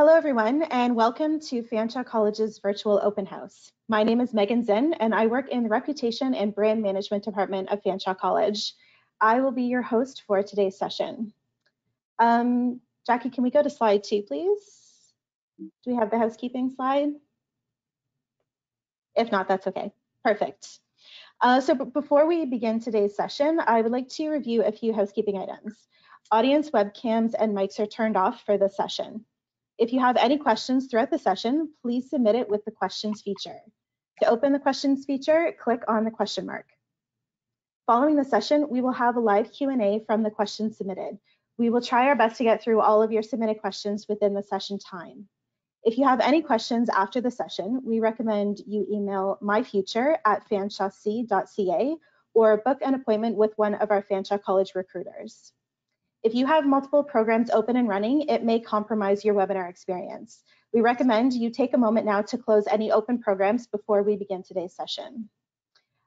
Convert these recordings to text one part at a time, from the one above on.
Hello, everyone, and welcome to Fanshawe College's virtual open house. My name is Megan Zinn, and I work in the Reputation and Brand Management Department of Fanshawe College. I will be your host for today's session. Um, Jackie, can we go to slide two, please? Do we have the housekeeping slide? If not, that's okay. Perfect. Uh, so before we begin today's session, I would like to review a few housekeeping items. Audience webcams and mics are turned off for this session. If you have any questions throughout the session, please submit it with the questions feature. To open the questions feature, click on the question mark. Following the session, we will have a live Q&A from the questions submitted. We will try our best to get through all of your submitted questions within the session time. If you have any questions after the session, we recommend you email myfuture at fanshawec.ca or book an appointment with one of our Fanshawe College recruiters. If you have multiple programs open and running, it may compromise your webinar experience. We recommend you take a moment now to close any open programs before we begin today's session.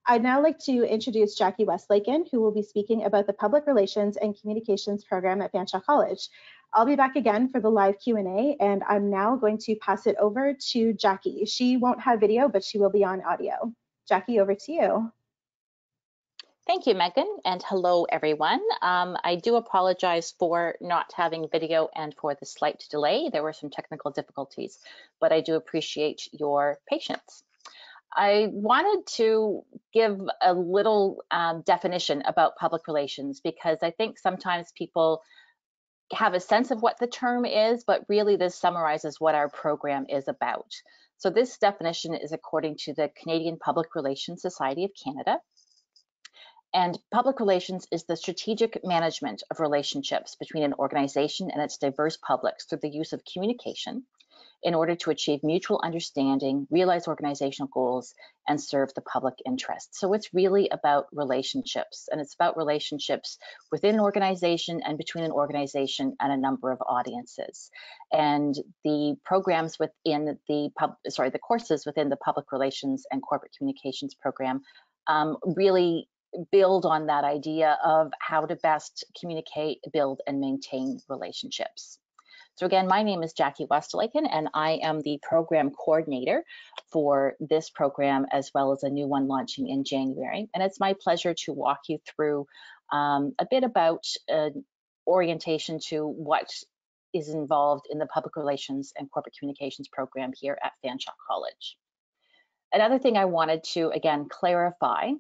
I'd now like to introduce Jackie Westlaken, who will be speaking about the Public Relations and Communications program at Fanshawe College. I'll be back again for the live Q&A, and I'm now going to pass it over to Jackie. She won't have video, but she will be on audio. Jackie, over to you. Thank you, Megan, and hello, everyone. Um, I do apologize for not having video and for the slight delay. There were some technical difficulties, but I do appreciate your patience. I wanted to give a little um, definition about public relations because I think sometimes people have a sense of what the term is, but really this summarizes what our program is about. So this definition is according to the Canadian Public Relations Society of Canada. And public relations is the strategic management of relationships between an organization and its diverse publics through the use of communication in order to achieve mutual understanding, realize organizational goals, and serve the public interest. So it's really about relationships, and it's about relationships within an organization and between an organization and a number of audiences. And the programs within the pub, sorry, the courses within the public relations and corporate communications program um, really build on that idea of how to best communicate, build, and maintain relationships. So again, my name is Jackie Westlaken, and I am the program coordinator for this program, as well as a new one launching in January. And it's my pleasure to walk you through um, a bit about uh, orientation to what is involved in the public relations and corporate communications program here at Fanshawe College. Another thing I wanted to, again, clarify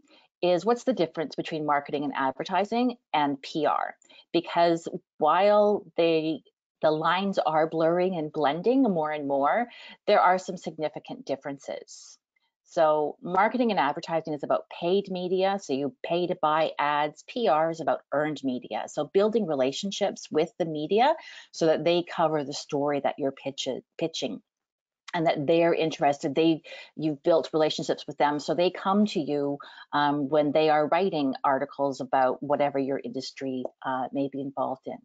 is what's the difference between marketing and advertising and PR? Because while they the lines are blurring and blending more and more, there are some significant differences. So marketing and advertising is about paid media. So you pay to buy ads. PR is about earned media. So building relationships with the media so that they cover the story that you're pitch pitching and that they're interested they you've built relationships with them so they come to you um, when they are writing articles about whatever your industry uh, may be involved in.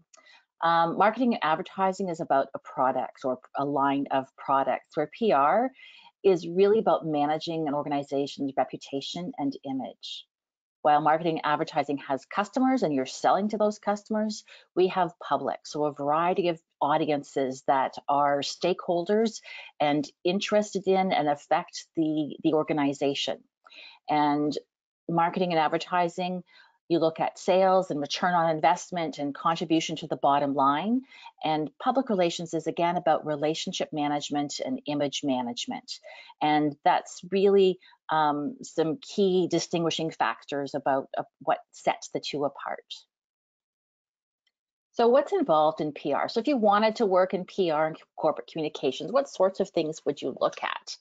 Um, marketing and advertising is about a product or a line of products where pr is really about managing an organization's reputation and image while marketing advertising has customers and you're selling to those customers, we have public. So a variety of audiences that are stakeholders and interested in and affect the, the organization. And marketing and advertising you look at sales and return on investment and contribution to the bottom line. And public relations is again about relationship management and image management. And that's really um, some key distinguishing factors about uh, what sets the two apart. So what's involved in PR? So if you wanted to work in PR and corporate communications, what sorts of things would you look at?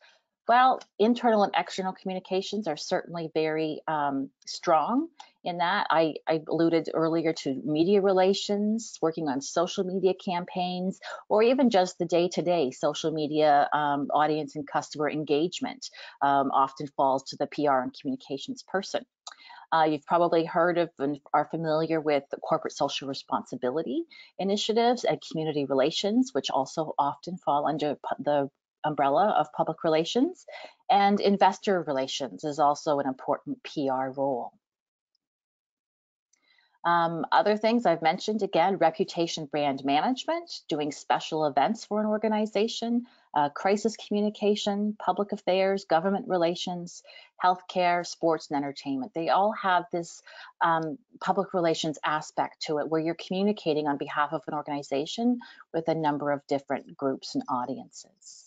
Well, internal and external communications are certainly very um, strong in that. I, I, alluded earlier to media relations, working on social media campaigns, or even just the day-to-day -day social media um, audience and customer engagement um, often falls to the PR and communications person. Uh, you've probably heard of and are familiar with the corporate social responsibility initiatives and community relations, which also often fall under the umbrella of public relations. And investor relations is also an important PR role. Um, other things I've mentioned again, reputation brand management, doing special events for an organization, uh, crisis communication, public affairs, government relations, healthcare, sports and entertainment. They all have this um, public relations aspect to it where you're communicating on behalf of an organization with a number of different groups and audiences.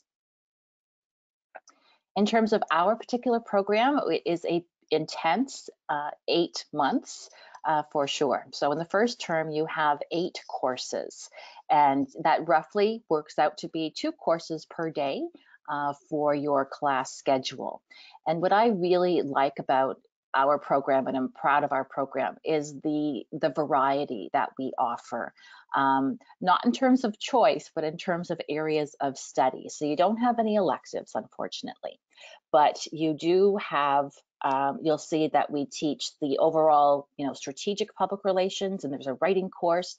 In terms of our particular program, it is a intense uh, eight months uh, for sure. So in the first term, you have eight courses, and that roughly works out to be two courses per day uh, for your class schedule. And what I really like about our program and I'm proud of our program is the the variety that we offer um, not in terms of choice but in terms of areas of study so you don't have any electives unfortunately but you do have um, you'll see that we teach the overall, you know, strategic public relations, and there's a writing course.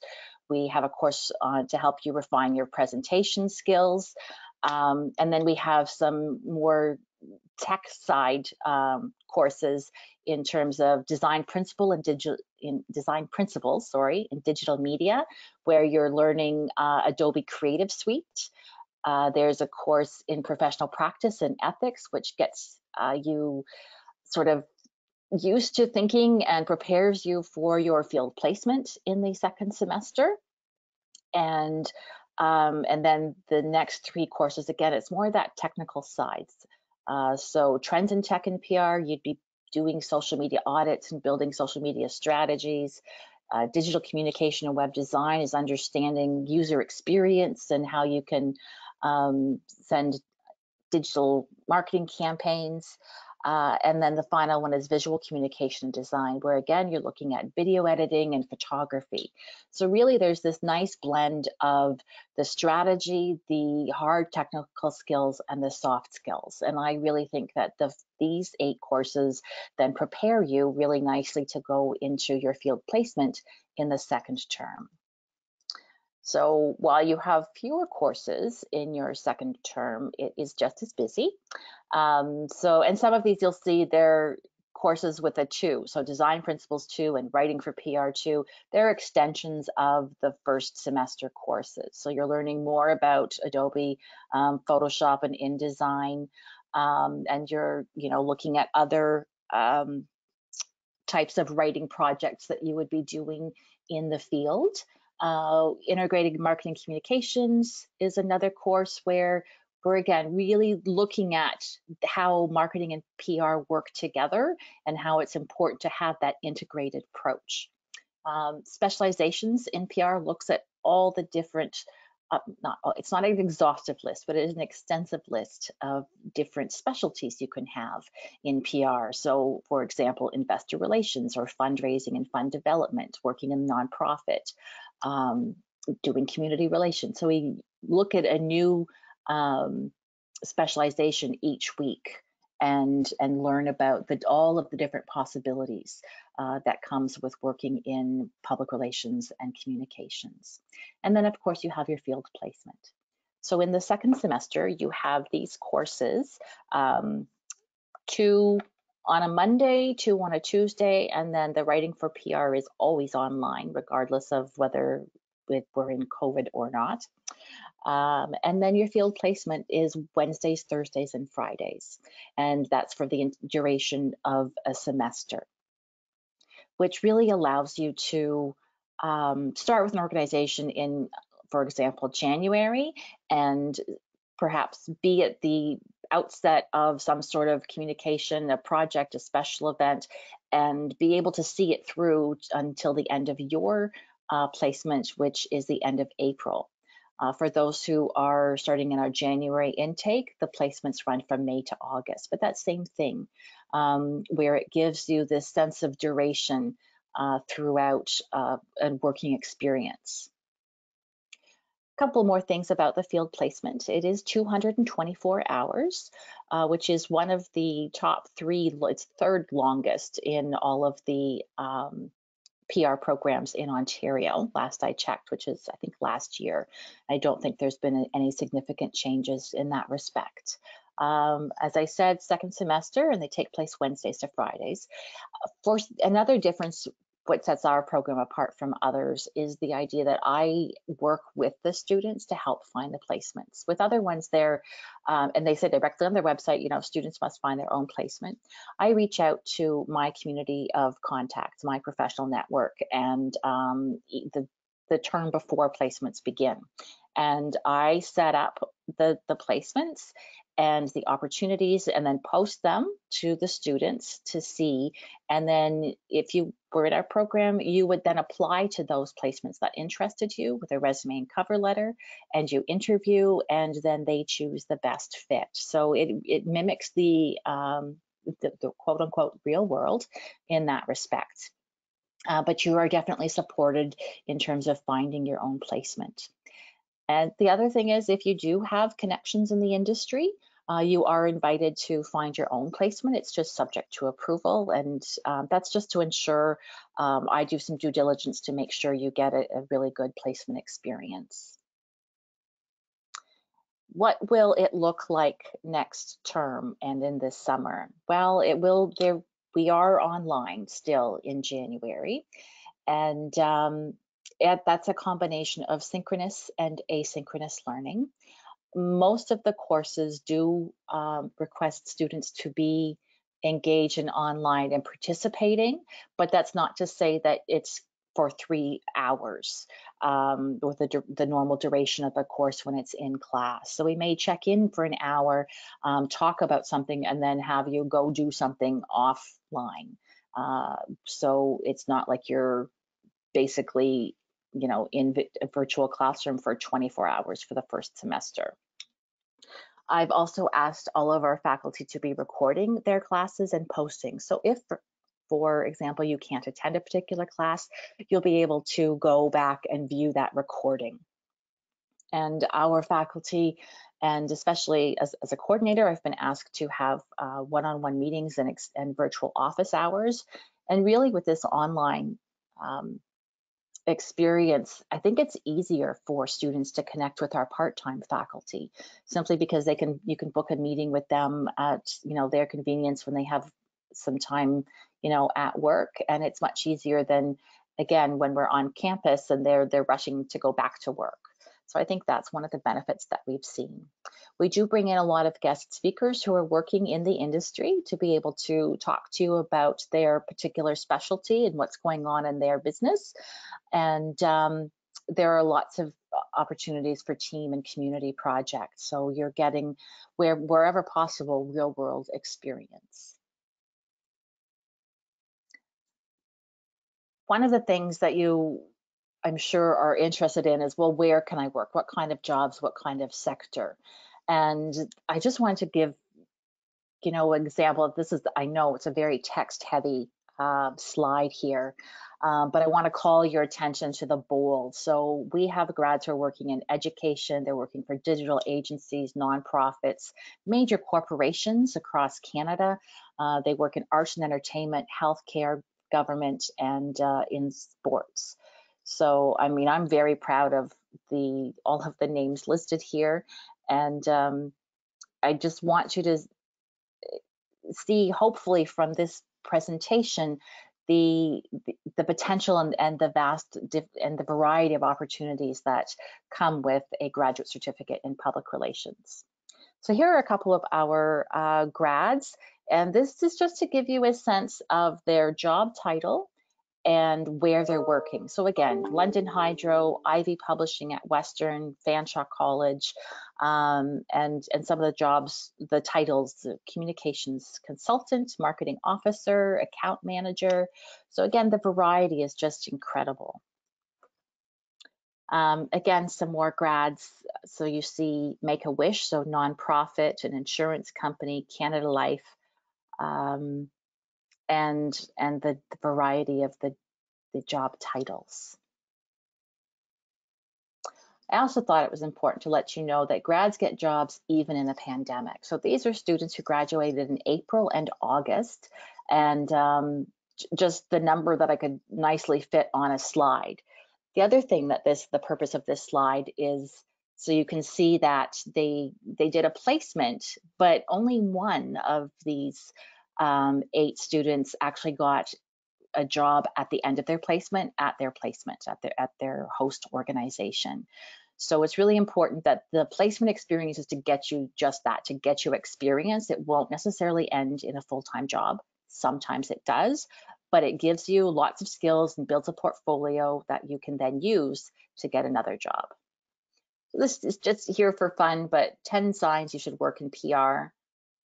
We have a course uh, to help you refine your presentation skills. Um, and then we have some more tech side um, courses in terms of design principle and digital in design principles, sorry, in digital media, where you're learning uh, Adobe Creative Suite. Uh, there's a course in professional practice and ethics, which gets uh, you sort of used to thinking and prepares you for your field placement in the second semester. And um, and then the next three courses, again, it's more that technical sides. Uh, so trends in tech and PR, you'd be doing social media audits and building social media strategies. Uh, digital communication and web design is understanding user experience and how you can um, send digital marketing campaigns. Uh, and then the final one is visual communication design, where again, you're looking at video editing and photography. So really there's this nice blend of the strategy, the hard technical skills, and the soft skills. And I really think that the, these eight courses then prepare you really nicely to go into your field placement in the second term. So while you have fewer courses in your second term, it is just as busy. Um, so, and some of these you'll see they're courses with a two. So design principles two and writing for PR two, they're extensions of the first semester courses. So you're learning more about Adobe, um, Photoshop and InDesign, um, and you're, you know, looking at other um, types of writing projects that you would be doing in the field. Uh, integrated marketing communications is another course where we're again really looking at how marketing and PR work together and how it's important to have that integrated approach. Um, specializations in PR looks at all the different uh, not it's not an exhaustive list, but it is an extensive list of different specialties you can have in PR. So, for example, investor relations or fundraising and fund development, working in nonprofit, um, doing community relations. So we look at a new um, specialization each week and and learn about the, all of the different possibilities uh, that comes with working in public relations and communications. And then of course you have your field placement. So in the second semester, you have these courses, um, two on a Monday, to on a Tuesday, and then the writing for PR is always online, regardless of whether we're in COVID or not. Um, and then your field placement is Wednesdays, Thursdays, and Fridays. And that's for the duration of a semester, which really allows you to um, start with an organization in, for example, January and perhaps be at the outset of some sort of communication, a project, a special event, and be able to see it through until the end of your uh, placement, which is the end of April. Uh, for those who are starting in our January intake, the placements run from May to August, but that same thing, um, where it gives you this sense of duration uh, throughout uh, a working experience. Couple more things about the field placement. It is 224 hours, uh, which is one of the top three, it's third longest in all of the um, PR programs in Ontario, last I checked, which is I think last year. I don't think there's been any significant changes in that respect. Um, as I said, second semester, and they take place Wednesdays to Fridays. For another difference what sets our program apart from others is the idea that I work with the students to help find the placements. With other ones, they're, um, and they say directly on their website, you know, students must find their own placement. I reach out to my community of contacts, my professional network, and um, the, the term before placements begin. And I set up the, the placements and the opportunities and then post them to the students to see. And then if you were in our program, you would then apply to those placements that interested you with a resume and cover letter and you interview and then they choose the best fit. So it, it mimics the, um, the, the quote unquote real world in that respect. Uh, but you are definitely supported in terms of finding your own placement. And the other thing is if you do have connections in the industry, uh, you are invited to find your own placement. It's just subject to approval, and um, that's just to ensure um, I do some due diligence to make sure you get a, a really good placement experience. What will it look like next term and in this summer? Well, it will. There, we are online still in January, and um, that's a combination of synchronous and asynchronous learning most of the courses do um, request students to be engaged in online and participating, but that's not to say that it's for three hours um, with the, the, normal duration of the course when it's in class. So we may check in for an hour, um, talk about something, and then have you go do something offline. Uh, so it's not like you're basically you know, in a virtual classroom for 24 hours for the first semester. I've also asked all of our faculty to be recording their classes and posting. So if, for example, you can't attend a particular class, you'll be able to go back and view that recording. And our faculty, and especially as, as a coordinator, I've been asked to have uh, one-on-one uh, -on -one meetings and, and virtual office hours. And really with this online um, experience, I think it's easier for students to connect with our part-time faculty simply because they can you can book a meeting with them at you know their convenience when they have some time you know at work and it's much easier than again when we're on campus and they're they're rushing to go back to work. So I think that's one of the benefits that we've seen. We do bring in a lot of guest speakers who are working in the industry to be able to talk to you about their particular specialty and what's going on in their business. And um, there are lots of opportunities for team and community projects. So you're getting where wherever possible real world experience. One of the things that you I'm sure are interested in is, well, where can I work? What kind of jobs? What kind of sector? And I just wanted to give, you know, an example this is, I know it's a very text heavy uh, slide here, um, but I want to call your attention to the bold. So we have grads who are working in education, they're working for digital agencies, nonprofits, major corporations across Canada. Uh, they work in arts and entertainment, healthcare, government, and uh, in sports. So, I mean, I'm very proud of the all of the names listed here, and um, I just want you to see, hopefully, from this presentation, the the potential and, and the vast and the variety of opportunities that come with a graduate certificate in public relations. So here are a couple of our uh, grads, and this is just to give you a sense of their job title and where they're working. So again, London Hydro, Ivey Publishing at Western, Fanshawe College, um, and, and some of the jobs, the titles, the communications consultant, marketing officer, account manager. So again, the variety is just incredible. Um, again, some more grads. So you see Make-A-Wish, so nonprofit, an insurance company, Canada Life, um, and and the, the variety of the, the job titles. I also thought it was important to let you know that grads get jobs even in a pandemic. So these are students who graduated in April and August, and um, just the number that I could nicely fit on a slide. The other thing that this, the purpose of this slide is so you can see that they they did a placement, but only one of these um, eight students actually got a job at the end of their placement at their placement at their at their host organization. So it's really important that the placement experience is to get you just that, to get you experience. It won't necessarily end in a full-time job. Sometimes it does, but it gives you lots of skills and builds a portfolio that you can then use to get another job. This is just here for fun, but 10 signs you should work in PR.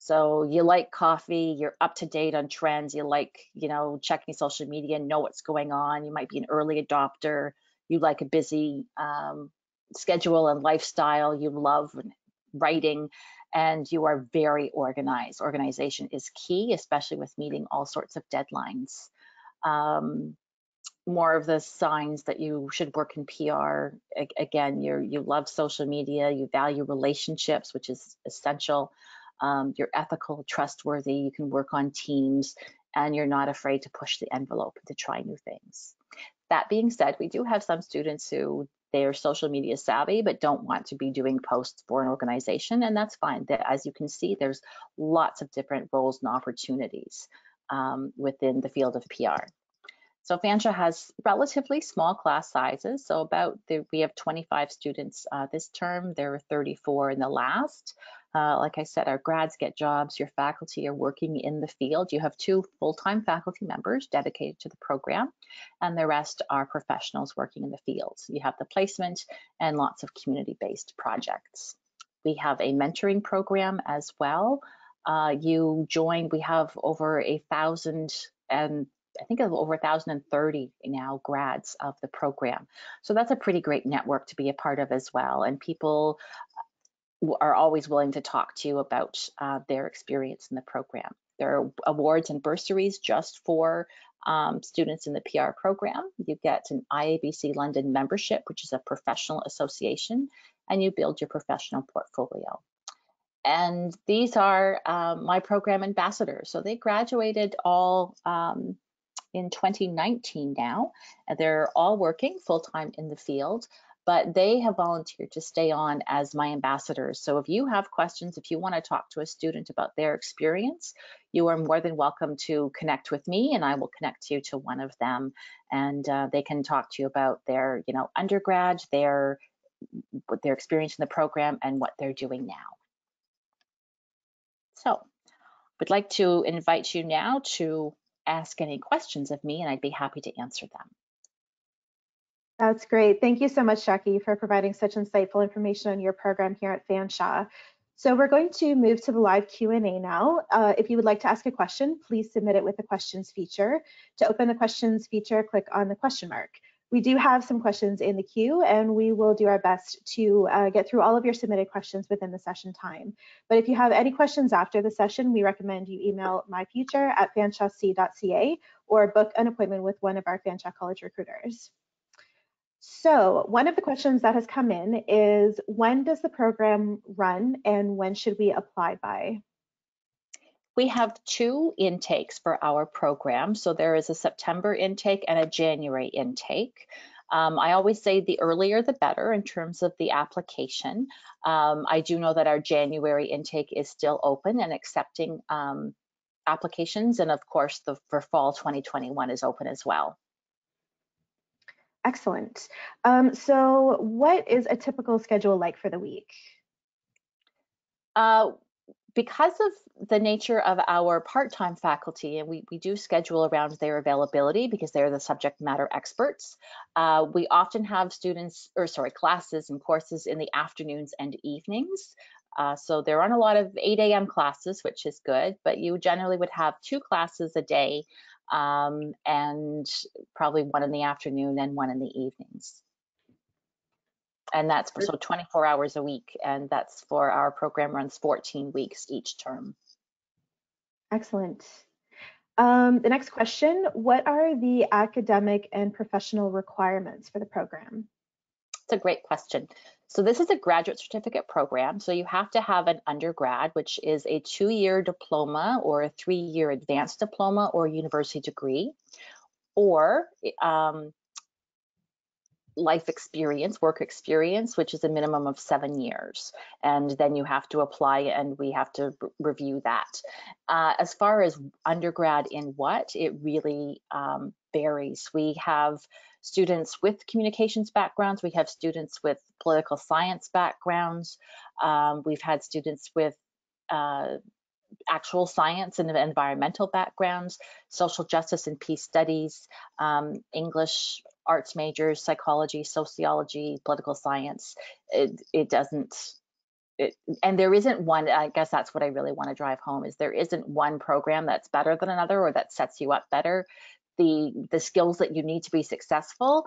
So you like coffee, you're up to date on trends, you like, you know, checking social media, know what's going on. You might be an early adopter. You like a busy um, schedule and lifestyle. You love writing and you are very organized. Organization is key, especially with meeting all sorts of deadlines. Um, more of the signs that you should work in PR. Again, you you love social media, you value relationships, which is essential. Um, you're ethical, trustworthy, you can work on teams, and you're not afraid to push the envelope to try new things. That being said, we do have some students who they are social media savvy but don't want to be doing posts for an organization, and that's fine. As you can see, there's lots of different roles and opportunities um, within the field of PR. So Fanshawe has relatively small class sizes. So about the, we have 25 students uh, this term. There were 34 in the last. Uh, like I said, our grads get jobs, your faculty are working in the field. You have two full-time faculty members dedicated to the program, and the rest are professionals working in the field. You have the placement and lots of community-based projects. We have a mentoring program as well. Uh, you join, we have over a thousand and I think of over 1,030 now grads of the program. So that's a pretty great network to be a part of as well. And people are always willing to talk to you about uh, their experience in the program. There are awards and bursaries just for um, students in the PR program. You get an IABC London membership, which is a professional association, and you build your professional portfolio. And these are um, my program ambassadors. So they graduated all um, in 2019 now. And they're all working full-time in the field, but they have volunteered to stay on as my ambassadors. So if you have questions, if you want to talk to a student about their experience, you are more than welcome to connect with me and I will connect you to one of them and uh, they can talk to you about their, you know, undergrad, their, their experience in the program and what they're doing now. So, would like to invite you now to ask any questions of me and I'd be happy to answer them. That's great. Thank you so much, Jackie, for providing such insightful information on your program here at Fanshawe. So we're going to move to the live Q&A now. Uh, if you would like to ask a question, please submit it with the questions feature. To open the questions feature, click on the question mark. We do have some questions in the queue and we will do our best to uh, get through all of your submitted questions within the session time. But if you have any questions after the session, we recommend you email myfuture at fanshawec.ca or book an appointment with one of our Fanshawe College recruiters. So one of the questions that has come in is when does the program run and when should we apply by? We have two intakes for our program. So there is a September intake and a January intake. Um, I always say the earlier the better in terms of the application. Um, I do know that our January intake is still open and accepting um, applications. And of course, the for fall 2021 is open as well. Excellent. Um, so what is a typical schedule like for the week? Uh, because of the nature of our part-time faculty, and we, we do schedule around their availability because they're the subject matter experts, uh, we often have students, or sorry, classes and courses in the afternoons and evenings. Uh, so there aren't a lot of 8 a.m. classes, which is good, but you generally would have two classes a day um, and probably one in the afternoon and one in the evenings. And that's for, so 24 hours a week and that's for our program runs 14 weeks each term. Excellent. Um, the next question what are the academic and professional requirements for the program? It's a great question so this is a graduate certificate program so you have to have an undergrad which is a two-year diploma or a three-year advanced diploma or university degree or um, life experience, work experience, which is a minimum of seven years. And then you have to apply and we have to review that. Uh, as far as undergrad in what, it really um, varies. We have students with communications backgrounds, we have students with political science backgrounds, um, we've had students with uh, actual science and environmental backgrounds, social justice and peace studies, um, English arts majors, psychology, sociology, political science. It, it doesn't, it, and there isn't one, I guess that's what I really want to drive home is there isn't one program that's better than another or that sets you up better. The, the skills that you need to be successful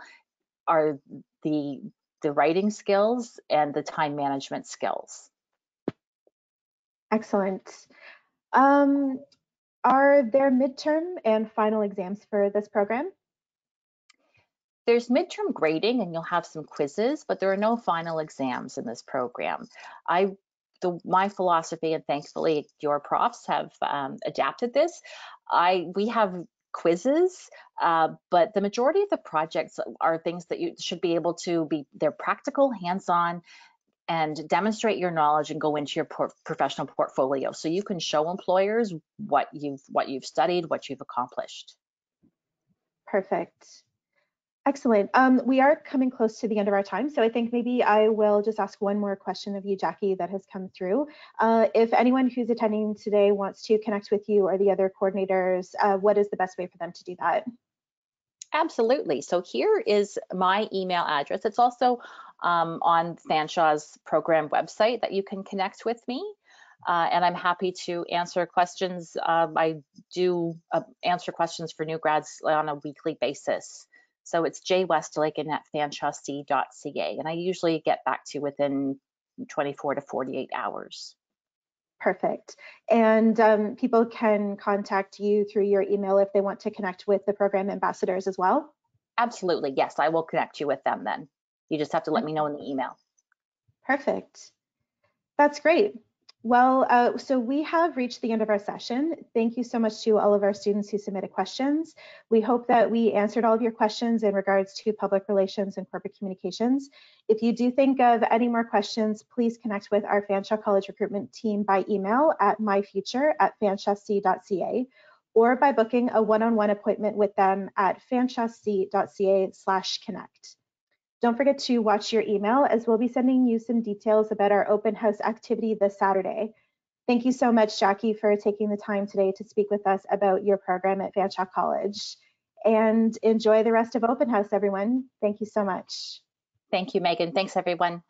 are the, the writing skills and the time management skills. Excellent. Um, are there midterm and final exams for this program? There's midterm grading and you'll have some quizzes, but there are no final exams in this program. I the, my philosophy, and thankfully your profs have um, adapted this. I we have quizzes, uh, but the majority of the projects are things that you should be able to be. They're practical, hands-on, and demonstrate your knowledge and go into your por professional portfolio, so you can show employers what you've what you've studied, what you've accomplished. Perfect. Excellent. Um, we are coming close to the end of our time, so I think maybe I will just ask one more question of you, Jackie, that has come through. Uh, if anyone who's attending today wants to connect with you or the other coordinators, uh, what is the best way for them to do that? Absolutely. So here is my email address. It's also um, on Fanshawe's program website that you can connect with me. Uh, and I'm happy to answer questions. Uh, I do uh, answer questions for new grads on a weekly basis. So it's jwestlaken at fanshawec.ca. And I usually get back to you within 24 to 48 hours. Perfect. And um, people can contact you through your email if they want to connect with the program ambassadors as well? Absolutely. Yes, I will connect you with them then. You just have to let me know in the email. Perfect. That's great. Well, uh, so we have reached the end of our session. Thank you so much to all of our students who submitted questions. We hope that we answered all of your questions in regards to public relations and corporate communications. If you do think of any more questions, please connect with our Fanshawe College recruitment team by email at myfuture at fanshawec.ca or by booking a one-on-one -on -one appointment with them at fanshawec.ca slash connect. Don't forget to watch your email as we'll be sending you some details about our open house activity this Saturday. Thank you so much, Jackie, for taking the time today to speak with us about your program at Fanshawe College. And enjoy the rest of open house, everyone. Thank you so much. Thank you, Megan. Thanks, everyone.